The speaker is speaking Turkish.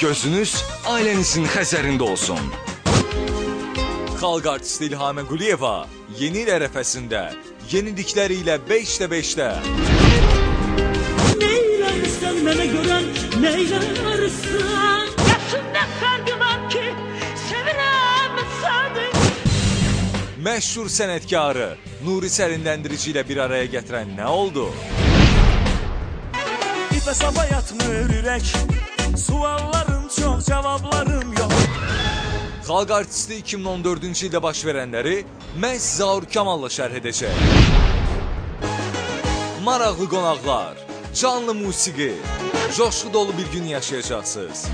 gözünüz ailənizin xəzərində olsun. Xalq artisti İlhamə Quliyeva yeni il ərəfəsində yenilikləri ilə 5'te 5'te. Neylersen bana gören neylersen Yaşımda farkı var ki sevirem sadık Məşhur sənətkarı Nuri Sərinləndirici ilə bir araya gətirən nə oldu? İpə sapa yatmır ürək Xalq artisti 2014-cü ildə baş verənləri məhz Zaur Kamalla şərh edəcək. Maraqlı qonaqlar, canlı musiqi, coşqu dolu bir gün yaşayacaqsınız.